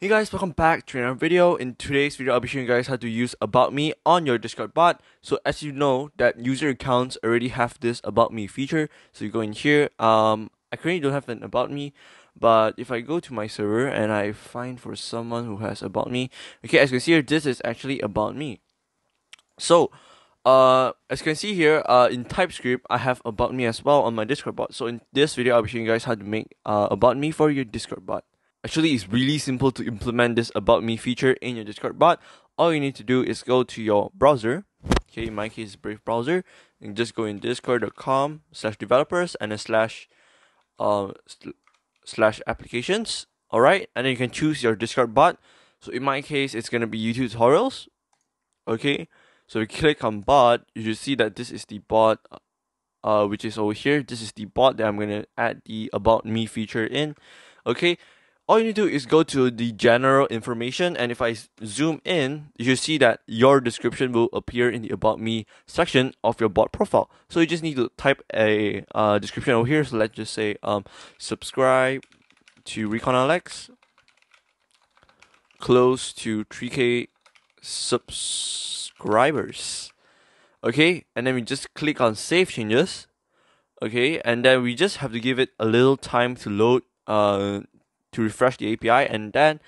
Hey guys, welcome back to another video. In today's video, I'll be showing you guys how to use About Me on your Discord bot. So as you know, that user accounts already have this About Me feature. So you go in here. Um, I currently don't have an About Me, but if I go to my server and I find for someone who has About Me, okay, as you can see here, this is actually About Me. So, uh, as you can see here, uh, in TypeScript, I have About Me as well on my Discord bot. So in this video, I'll be showing you guys how to make uh, About Me for your Discord bot. Actually, it's really simple to implement this About Me feature in your Discord bot. All you need to do is go to your browser. Okay, in my case, Brave browser, and just go in discord.com slash developers and then slash uh slash applications. All right, and then you can choose your Discord bot. So in my case, it's gonna be YouTube tutorials. Okay, so you click on bot, you should see that this is the bot, uh, which is over here. This is the bot that I'm gonna add the about me feature in. Okay, all you need to do is go to the general information and if I zoom in, you see that your description will appear in the about me section of your bot profile. So you just need to type a uh, description over here. So let's just say um, subscribe to reconlx, close to 3k subscribers. Okay, and then we just click on save changes. Okay, and then we just have to give it a little time to load uh, to refresh the API and then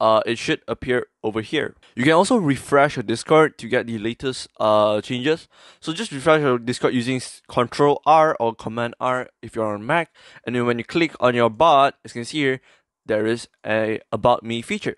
uh, it should appear over here. You can also refresh your Discord to get the latest uh, changes. So just refresh your Discord using Control R or Command R if you're on Mac. And then when you click on your bot, as you can see here, there is a About Me feature.